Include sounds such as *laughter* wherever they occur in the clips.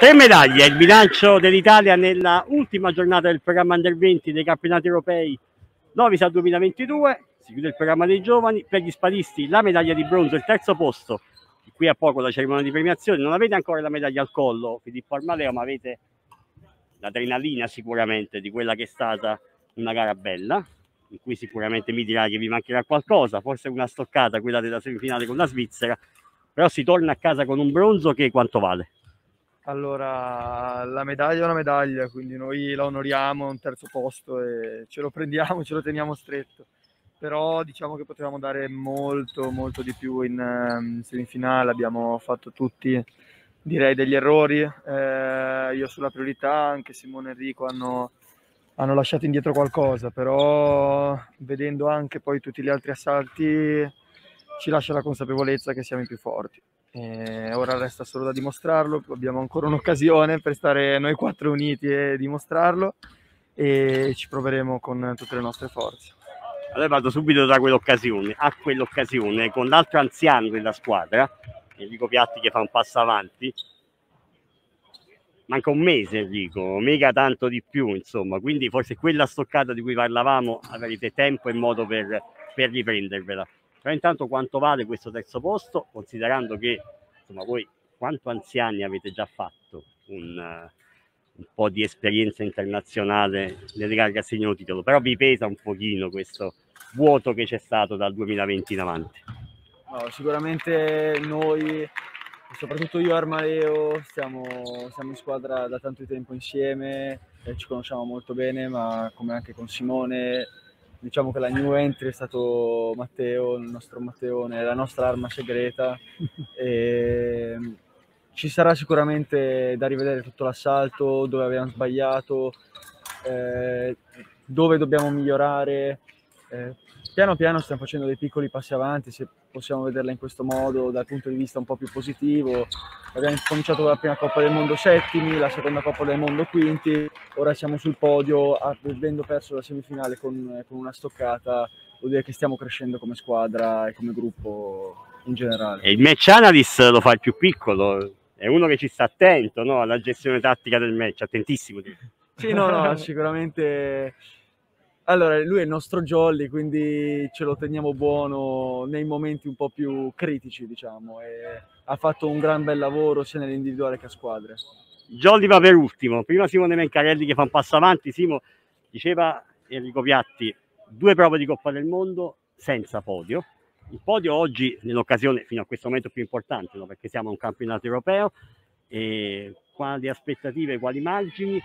Tre medaglie, il bilancio dell'Italia nella ultima giornata del programma Under 20 dei campionati europei Novisa 2022. Si chiude il programma dei giovani. Per gli spadisti la medaglia di bronzo, il terzo posto. Qui a poco la cerimonia di premiazione. Non avete ancora la medaglia al collo, Filippo Armaleo, ma avete l'adrenalina sicuramente di quella che è stata una gara bella, in cui sicuramente mi dirà che vi mancherà qualcosa, forse una stoccata quella della semifinale con la Svizzera, però si torna a casa con un bronzo che quanto vale? Allora, la medaglia è una medaglia, quindi noi la onoriamo un terzo posto e ce lo prendiamo, *laughs* ce lo teniamo stretto. Però diciamo che potevamo dare molto, molto di più in, in semifinale, abbiamo fatto tutti, direi, degli errori. Eh, io sulla priorità, anche Simone e Enrico hanno, hanno lasciato indietro qualcosa, però vedendo anche poi tutti gli altri assalti ci lascia la consapevolezza che siamo i più forti. E ora resta solo da dimostrarlo, abbiamo ancora un'occasione per stare noi quattro uniti e dimostrarlo e ci proveremo con tutte le nostre forze. Allora vado subito da quell'occasione, a quell'occasione con l'altro anziano della squadra, Enrico Piatti che fa un passo avanti, manca un mese Enrico, mega tanto di più insomma, quindi forse quella stoccata di cui parlavamo avrete tempo e modo per, per riprendervela. Però intanto quanto vale questo terzo posto, considerando che insomma, voi quanto anziani avete già fatto un, un po' di esperienza internazionale gare che assegnano titolo, però vi pesa un pochino questo vuoto che c'è stato dal 2020 in avanti. No, sicuramente noi, soprattutto io e Armaleo, stiamo, siamo in squadra da tanto tempo insieme, eh, ci conosciamo molto bene, ma come anche con Simone diciamo che la new entry è stato Matteo, il nostro Matteone, la nostra arma segreta. *laughs* e ci sarà sicuramente da rivedere tutto l'assalto, dove abbiamo sbagliato, eh, dove dobbiamo migliorare. Eh, piano piano stiamo facendo dei piccoli passi avanti, se possiamo vederla in questo modo dal punto di vista un po' più positivo. Abbiamo cominciato con la prima Coppa del Mondo settimi, la seconda Coppa del Mondo quinti, ora siamo sul podio, avendo perso la semifinale con, con una stoccata, vuol dire che stiamo crescendo come squadra e come gruppo in generale. E il match analyst lo fa il più piccolo, è uno che ci sta attento no? alla gestione tattica del match, attentissimo. Sì, no, no, sicuramente allora, lui è il nostro jolly, quindi ce lo teniamo buono nei momenti un po' più critici, diciamo, e ha fatto un gran bel lavoro sia nell'individuale che a squadre. Jolly va per ultimo, prima Simone Mencarelli che fa un passo avanti, Simo diceva Enrico Piatti, due prove di Coppa del Mondo senza podio. Il podio oggi, nell'occasione fino a questo momento più importante, no? perché siamo a un campionato europeo, e quali aspettative, quali margini.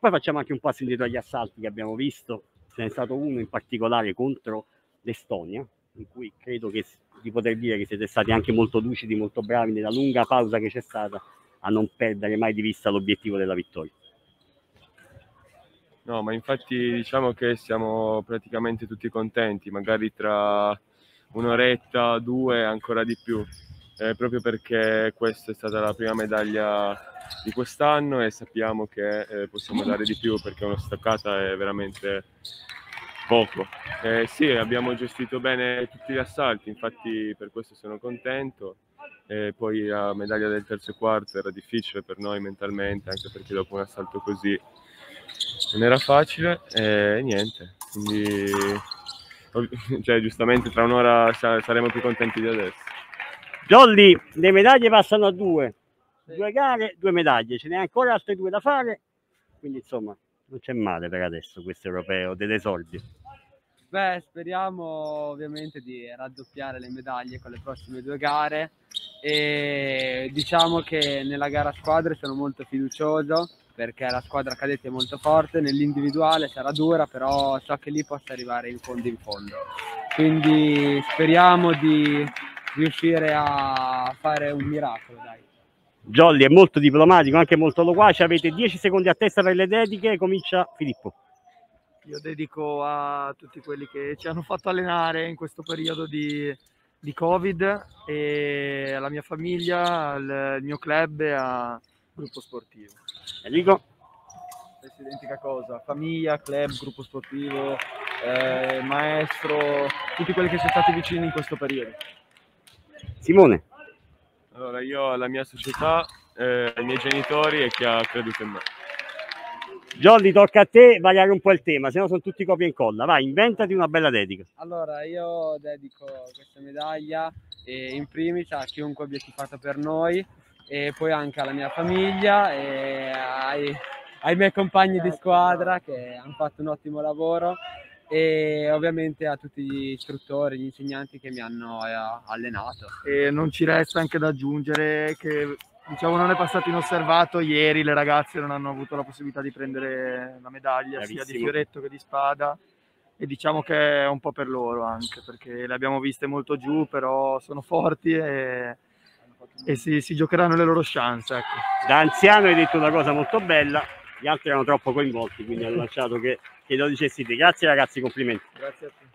Poi facciamo anche un passo indietro agli assalti che abbiamo visto, ce n'è stato uno in particolare contro l'Estonia, in cui credo che di poter dire che siete stati anche molto lucidi, molto bravi nella lunga pausa che c'è stata a non perdere mai di vista l'obiettivo della vittoria. No, ma infatti diciamo che siamo praticamente tutti contenti, magari tra un'oretta, due, ancora di più, eh, proprio perché questa è stata la prima medaglia di quest'anno e sappiamo che eh, possiamo dare di più perché una staccata è veramente poco. Eh, sì, abbiamo gestito bene tutti gli assalti, infatti per questo sono contento. E poi la medaglia del terzo e quarto era difficile per noi mentalmente, anche perché dopo un assalto così non era facile e niente. Quindi, *laughs* cioè, giustamente tra un'ora saremo più contenti di adesso. Jolly, le medaglie passano a due, due gare, due medaglie, ce n'è ancora altre due da fare, quindi insomma non c'è male per adesso questo europeo dell'esordio. Beh, speriamo ovviamente di raddoppiare le medaglie con le prossime due gare. E diciamo che nella gara squadre sono molto fiducioso perché la squadra cadetti è molto forte, nell'individuale sarà dura, però so che lì possa arrivare in fondo in fondo. Quindi speriamo di riuscire a fare un miracolo, dai. Jolly è molto diplomatico, anche molto loquace. Avete 10 secondi a testa per le dediche. Comincia Filippo. Io dedico a tutti quelli che ci hanno fatto allenare in questo periodo di, di Covid e alla mia famiglia, al mio club e al gruppo sportivo. Enrico? Stessa identica cosa, famiglia, club, gruppo sportivo, eh, maestro, tutti quelli che sono stati vicini in questo periodo. Simone? Allora, io alla mia società, eh, ai miei genitori e chi ha creduto in me. Jolly, tocca a te variare un po' il tema, se no sono tutti copia e incolla. Vai, inventati una bella dedica. Allora, io dedico questa medaglia eh, in primis a chiunque abbia tifato per noi e poi anche alla mia famiglia e ai, ai miei compagni di squadra che hanno fatto un ottimo lavoro e ovviamente a tutti gli istruttori, gli insegnanti che mi hanno eh, allenato. E non ci resta anche da aggiungere che diciamo non è passato inosservato ieri le ragazze non hanno avuto la possibilità di prendere la medaglia Bravissimo. sia di fioretto che di spada e diciamo che è un po' per loro anche perché le abbiamo viste molto giù però sono forti e, e si, si giocheranno le loro chance ecco. Da anziano hai detto una cosa molto bella, gli altri erano troppo coinvolti, quindi hanno lasciato che, che lo dicessi te. Grazie ragazzi, complimenti. grazie a tutti